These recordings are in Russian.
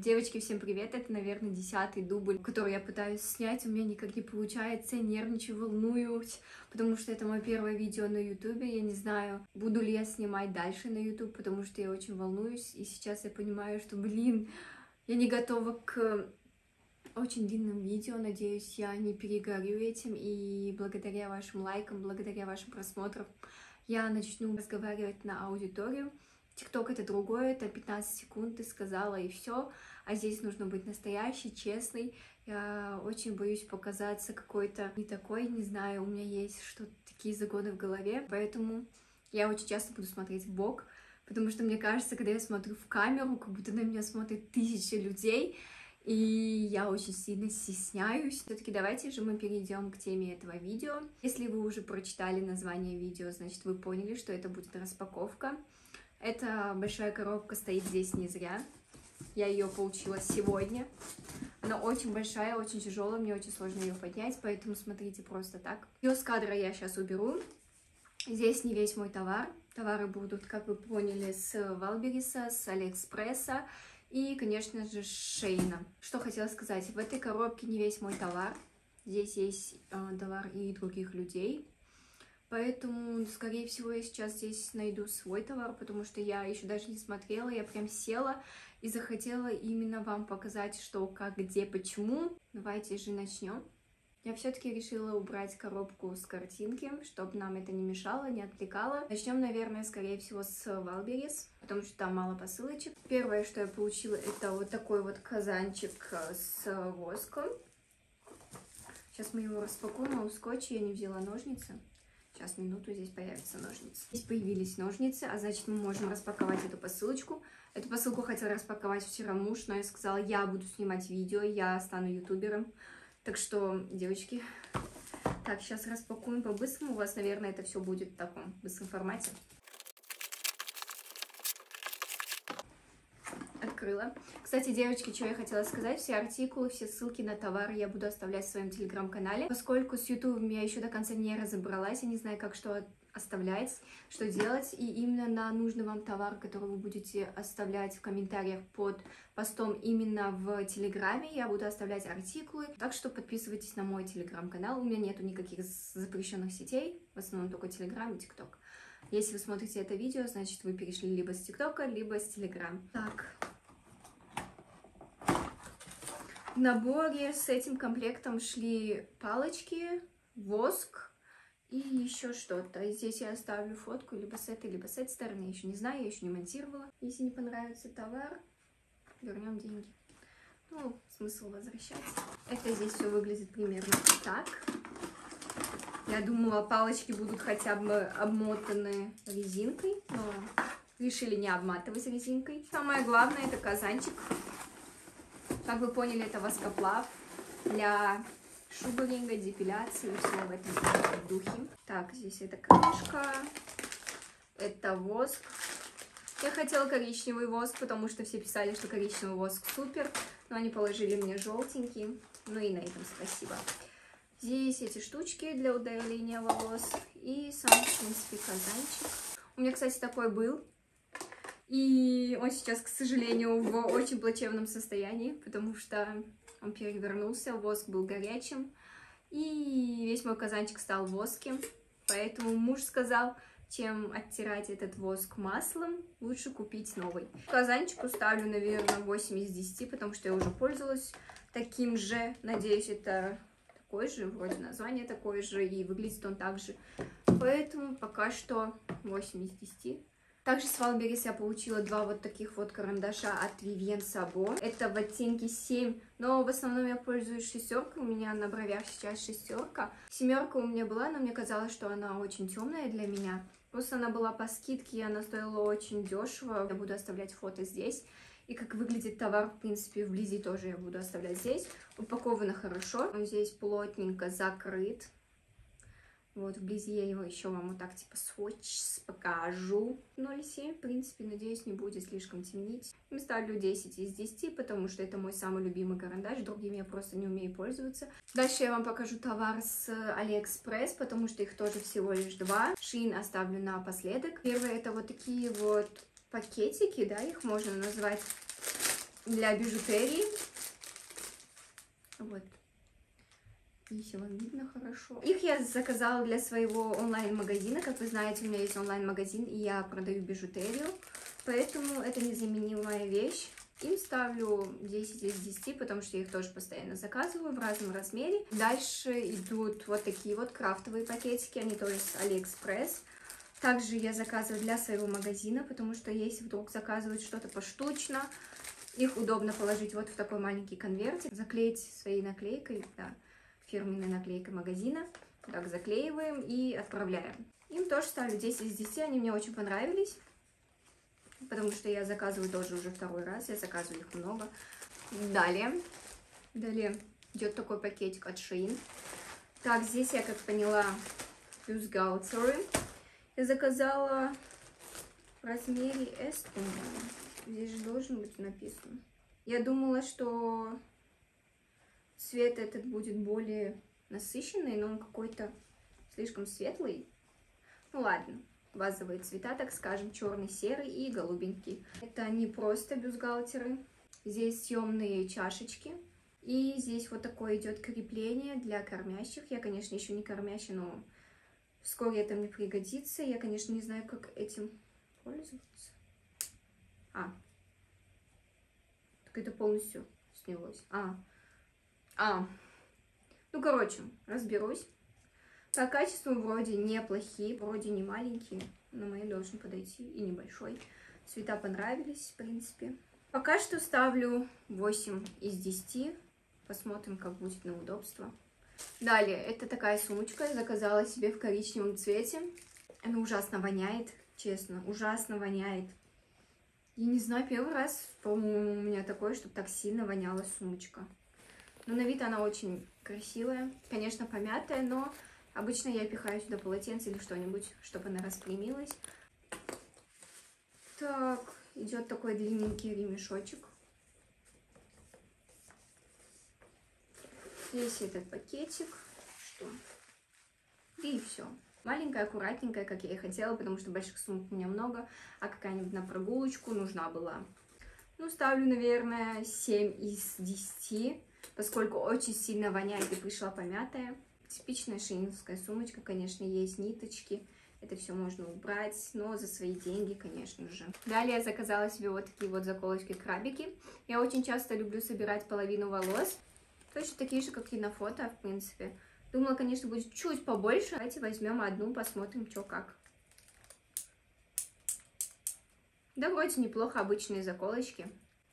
Девочки, всем привет! Это, наверное, десятый дубль, который я пытаюсь снять. У меня никак не получается, нервничаю, волнуюсь, потому что это мое первое видео на ютубе. Я не знаю, буду ли я снимать дальше на ютуб, потому что я очень волнуюсь. И сейчас я понимаю, что, блин, я не готова к очень длинным видео. Надеюсь, я не перегорю этим. И благодаря вашим лайкам, благодаря вашим просмотрам, я начну разговаривать на аудиторию. ТикТок это другое, это 15 секунд, ты сказала и все. А здесь нужно быть настоящей, честной. Я очень боюсь показаться какой-то не такой, не знаю, у меня есть что-то такие загоны в голове. Поэтому я очень часто буду смотреть в бок, потому что мне кажется, когда я смотрю в камеру, как будто на меня смотрят тысячи людей, и я очень сильно стесняюсь. Все-таки давайте же мы перейдем к теме этого видео. Если вы уже прочитали название видео, значит вы поняли, что это будет распаковка. Эта большая коробка стоит здесь не зря. Я ее получила сегодня. Она очень большая, очень тяжелая, мне очень сложно ее поднять, поэтому смотрите просто так. Ее с кадра я сейчас уберу. Здесь не весь мой товар. Товары будут, как вы поняли, с Валбериса, с Алиэкспресса и, конечно же, Шейна. Что хотела сказать, в этой коробке не весь мой товар. Здесь есть э, товар и других людей. Поэтому, скорее всего, я сейчас здесь найду свой товар, потому что я еще даже не смотрела, я прям села и захотела именно вам показать, что, как, где, почему. Давайте же начнем. Я все-таки решила убрать коробку с картинки, чтобы нам это не мешало, не отвлекало. Начнем, наверное, скорее всего, с Валберис, потому что там мало посылочек. Первое, что я получила, это вот такой вот казанчик с воском. Сейчас мы его распакуем, а у скотча я не взяла ножницы. Сейчас, минуту, здесь появятся ножницы. Здесь появились ножницы, а значит, мы можем распаковать эту посылочку. Эту посылку хотел распаковать вчера муж, но я сказала, я буду снимать видео, я стану ютубером. Так что, девочки, так, сейчас распакуем по-быстрому. У вас, наверное, это все будет в таком быстром формате. Открыла. Кстати, девочки, что я хотела сказать, все артикулы, все ссылки на товары я буду оставлять в своем телеграм-канале. Поскольку с YouTube я еще до конца не разобралась, я не знаю, как что оставлять, что делать, и именно на нужный вам товар, который вы будете оставлять в комментариях под постом именно в Телеграме, я буду оставлять артикулы, так что подписывайтесь на мой Телеграм-канал, у меня нету никаких запрещенных сетей, в основном только Телеграм и ТикТок. Если вы смотрите это видео, значит вы перешли либо с ТикТока, либо с Телеграм. Так, В наборе с этим комплектом шли палочки, воск и еще что-то. Здесь я оставлю фотку либо с этой, либо с этой стороны. Я еще не знаю, я еще не монтировала. Если не понравится товар, вернем деньги. Ну, смысл возвращать. Это здесь все выглядит примерно так. Я думала, палочки будут хотя бы обмотаны резинкой, но решили не обматывать резинкой. Самое главное, это казанчик как вы поняли, это воскоплав для шугаринга, депиляции, все в этом духе. Так, здесь это крышка, это воск. Я хотела коричневый воск, потому что все писали, что коричневый воск супер, но они положили мне желтенький. Ну и на этом спасибо. Здесь эти штучки для удаления волос и сам, в принципе, казанчик. У меня, кстати, такой был. И он сейчас, к сожалению, в очень плачевном состоянии, потому что он перевернулся, воск был горячим, и весь мой казанчик стал воским. Поэтому муж сказал, чем оттирать этот воск маслом, лучше купить новый. Казанчику ставлю, наверное, 8 из 10, потому что я уже пользовалась таким же. Надеюсь, это такой же, вроде название такое же, и выглядит он так же. Поэтому пока что 8 из 10. Также с Валберис я получила два вот таких вот карандаша от Vivienne Sabo. Это в оттенке 7, но в основном я пользуюсь шестеркой. У меня на бровях сейчас шестерка. Семерка у меня была, но мне казалось, что она очень темная для меня. Просто она была по скидке, и она стоила очень дешево. Я буду оставлять фото здесь. И как выглядит товар, в принципе, вблизи тоже я буду оставлять здесь. Упаковано хорошо. Он здесь плотненько закрыт. Вот, вблизи я его еще вам вот так, типа, swatch покажу. 0,7, в принципе, надеюсь, не будет слишком темнить. И ставлю 10 из 10, потому что это мой самый любимый карандаш. Другими я просто не умею пользоваться. Дальше я вам покажу товар с Алиэкспресс, потому что их тоже всего лишь два. SHEIN оставлю напоследок. Первое, это вот такие вот пакетики, да, их можно назвать. для бижутерии. Вот. Если видно хорошо. Их я заказала для своего онлайн-магазина. Как вы знаете, у меня есть онлайн-магазин, и я продаю бижутерию. Поэтому это незаменимая вещь. Им ставлю 10 из 10, потому что я их тоже постоянно заказываю в разном размере. Дальше идут вот такие вот крафтовые пакетики, они тоже с Алиэкспресс. Также я заказываю для своего магазина, потому что если вдруг заказывают что-то поштучно, их удобно положить вот в такой маленький конвертик, заклеить своей наклейкой, да, фирменной наклейкой магазина. Так, заклеиваем и отправляем. Им тоже ставлю 10 из 10, они мне очень понравились потому что я заказываю тоже уже второй раз, я заказываю их много. Далее, далее идет такой пакетик от Shein. Так, здесь я, как поняла, бюстгальтеры. Я заказала в размере S. Здесь же должен быть написан. Я думала, что цвет этот будет более насыщенный, но он какой-то слишком светлый. Ну ладно, базовые цвета, так скажем, черный, серый и голубенький. Это не просто бюстгальтеры. Здесь съемные чашечки. И здесь вот такое идет крепление для кормящих. Я, конечно, еще не кормящая, но вскоре это мне пригодится. Я, конечно, не знаю, как этим пользоваться. А. Так это полностью снялось. А. А. Ну, короче, разберусь. По качеству вроде неплохие, вроде не маленькие, но мои должен подойти и небольшой. Цвета понравились, в принципе. Пока что ставлю 8 из 10. Посмотрим, как будет на удобство. Далее, это такая сумочка. Заказала себе в коричневом цвете. Она ужасно воняет, честно, ужасно воняет. Я не знаю, первый раз, по-моему, у меня такое, чтобы так сильно воняла сумочка. Но на вид она очень красивая. Конечно, помятая, но Обычно я пихаю сюда полотенце или что-нибудь, чтобы она распрямилась. Так, идет такой длинненький ремешочек. Здесь этот пакетик. Что? И все. Маленькая, аккуратненькая, как я и хотела, потому что больших сумок у меня много, а какая-нибудь на прогулочку нужна была. Ну, ставлю, наверное, 7 из 10, поскольку очень сильно воняет и пришла помятая. Типичная шининская сумочка, конечно, есть ниточки. Это все можно убрать, но за свои деньги, конечно же. Далее я заказала себе вот такие вот заколочки-крабики. Я очень часто люблю собирать половину волос. Точно такие же, как и на фото, в принципе. Думала, конечно, будет чуть побольше. Давайте возьмем одну, посмотрим, что как. Да, вроде неплохо, обычные заколочки.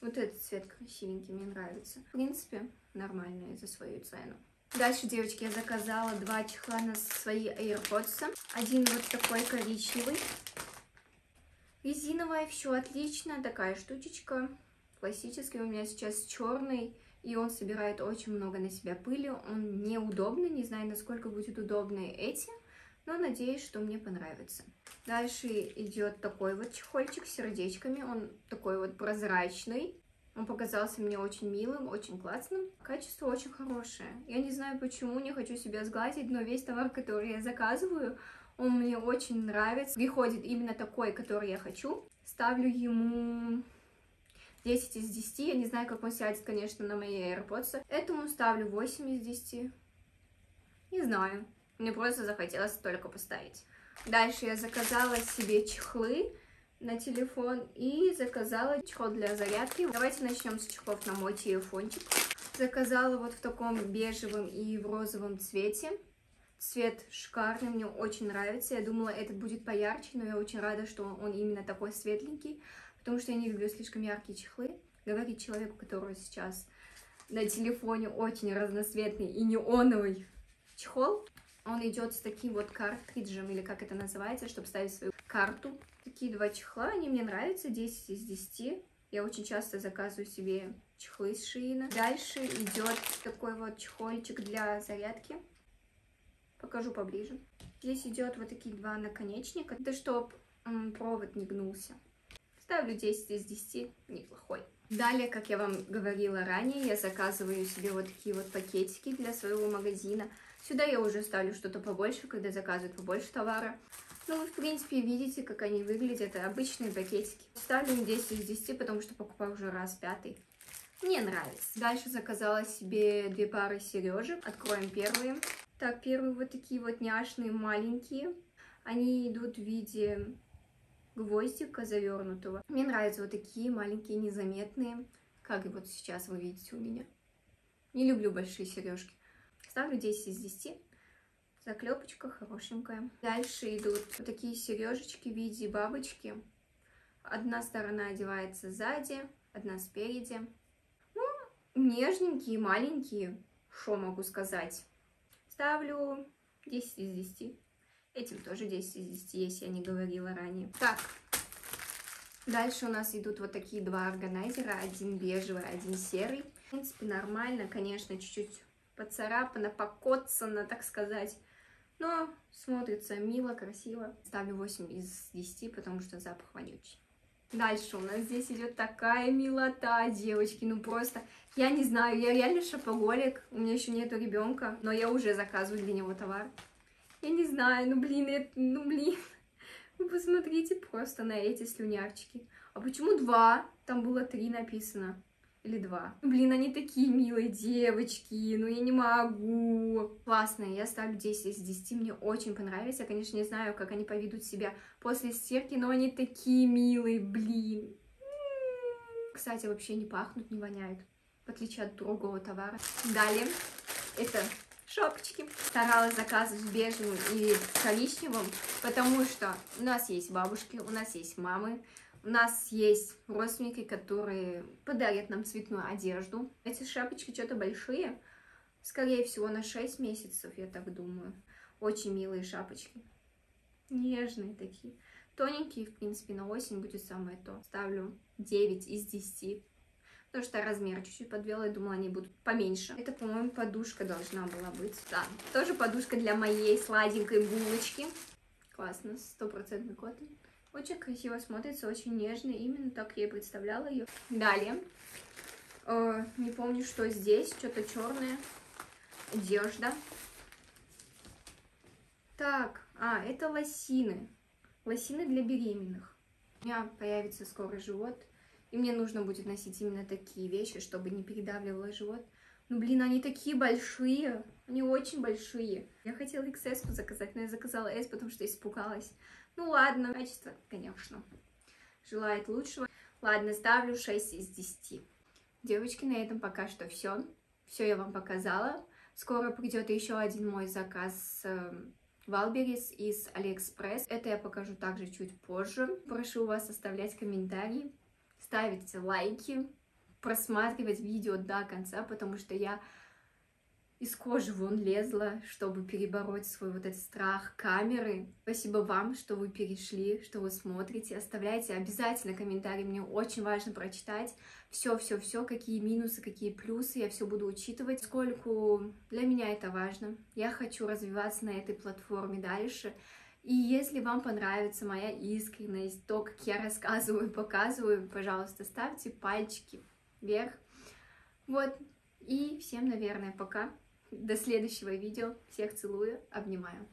Вот этот цвет красивенький, мне нравится. В принципе, нормальные за свою цену. Дальше, девочки, я заказала два чехла на свои AirPods. Один вот такой коричневый. Резиновая, все отлично. Такая штучечка. Классический у меня сейчас черный. И он собирает очень много на себя пыли. Он неудобный. Не знаю, насколько будет удобны эти. Но надеюсь, что мне понравится. Дальше идет такой вот чехольчик с сердечками. Он такой вот прозрачный. Он показался мне очень милым, очень классным. Качество очень хорошее. Я не знаю почему, не хочу себя сглазить, но весь товар, который я заказываю, он мне очень нравится. Приходит именно такой, который я хочу. Ставлю ему 10 из 10. Я не знаю, как он сядет, конечно, на мои AirPods. Этому ставлю 8 из 10. Не знаю. Мне просто захотелось только поставить. Дальше я заказала себе чехлы на телефон и заказала чехол для зарядки. Давайте начнем с чехлов на мой телефончик. Заказала вот в таком бежевом и в розовом цвете. Цвет шикарный, мне очень нравится. Я думала, этот будет поярче, но я очень рада, что он именно такой светленький, потому что я не люблю слишком яркие чехлы. Говорит человеку, который сейчас на телефоне очень разноцветный и неоновый чехол. Он идет с таким вот картриджем, или как это называется, чтобы ставить свою карту такие два чехла, они мне нравятся, 10 из 10. Я очень часто заказываю себе чехлы из Шиина. Дальше идет такой вот чехольчик для зарядки. Покажу поближе. Здесь идет вот такие два наконечника. Это чтоб провод не гнулся. Ставлю 10 из 10, неплохой. Далее, как я вам говорила ранее, я заказываю себе вот такие вот пакетики для своего магазина. Сюда я уже ставлю что-то побольше, когда заказывают побольше товара. Ну, вы, в принципе, видите, как они выглядят. Обычные пакетики. Ставлю им 10 из 10, потому что покупаю уже раз пятый. Мне нравится. Дальше заказала себе две пары сережек. Откроем первые. Так, первые вот такие вот няшные, маленькие. Они идут в виде гвоздика завернутого. Мне нравятся вот такие маленькие, незаметные, как и вот сейчас вы видите у меня. Не люблю большие сережки. Ставлю 10 из 10. Заклепочка хорошенькая. Дальше идут вот такие сережечки в виде бабочки. Одна сторона одевается сзади, одна спереди. Ну, нежненькие, маленькие. Что могу сказать? Ставлю 10 из 10. Этим тоже 10 из 10, если я не говорила ранее. Так, дальше у нас идут вот такие два органайзера. Один бежевый, один серый. В принципе, нормально. Конечно, чуть-чуть поцарапано, покоцано, так сказать. Но смотрится мило, красиво. Ставлю 8 из 10, потому что запах вонючий. Дальше у нас здесь идет такая милота, девочки, ну просто, я не знаю, я реально шопоголик, у меня еще нету ребенка, но я уже заказываю для него товар. Я не знаю, ну блин, это, ну блин. Вы посмотрите просто на эти слюнявчики. А почему два? Там было три написано. Или два. Блин, они такие милые девочки. Ну я не могу. Классные. Я ставлю 10 из 10. Мне очень понравились. Я, конечно, не знаю, как они поведут себя после стирки, но они такие милые, блин. Кстати, вообще не пахнут, не воняют. В отличие от другого товара. Далее. Это шапочки. Старалась заказывать в и коричневом, потому что у нас есть бабушки, у нас есть мамы, у нас есть родственники, которые подарят нам цветную одежду. Эти шапочки что-то большие, скорее всего на 6 месяцев, я так думаю. Очень милые шапочки, нежные такие. Тоненькие, в принципе, на осень будет самое то. Ставлю 9 из 10 потому что размер чуть-чуть подвела и думала, они будут поменьше. Это, по-моему, подушка должна была быть. Да, тоже подушка для моей сладенькой булочки. Классно, стопроцентный коттон. Очень красиво смотрится, очень нежно, именно так я и представляла ее. Далее, э, не помню, что здесь, что-то черное, одежда. Так, а, это лосины, лосины для беременных. У меня появится скоро живот, и мне нужно будет носить именно такие вещи, чтобы не передавливало живот. Ну, блин, они такие большие. Они очень большие. Я хотела XS заказать, но я заказала S, потому что испугалась. Ну, ладно, качество, конечно, желает лучшего. Ладно, ставлю 6 из 10. Девочки, на этом пока что все. Все я вам показала. Скоро придет еще один мой заказ Wildberries и с AliExpress. Это я покажу также чуть позже. Прошу вас оставлять комментарии ставить лайки, просматривать видео до конца, потому что я из кожи вон лезла, чтобы перебороть свой вот этот страх камеры. Спасибо вам, что вы перешли, что вы смотрите. Оставляйте обязательно комментарии, мне очень важно прочитать все-все-все, какие минусы, какие плюсы, я все буду учитывать, поскольку для меня это важно. Я хочу развиваться на этой платформе дальше, и если вам понравится моя искренность, то, как я рассказываю, показываю, пожалуйста, ставьте пальчики вверх. Вот. И всем, наверное, пока. До следующего видео. Всех целую, обнимаю.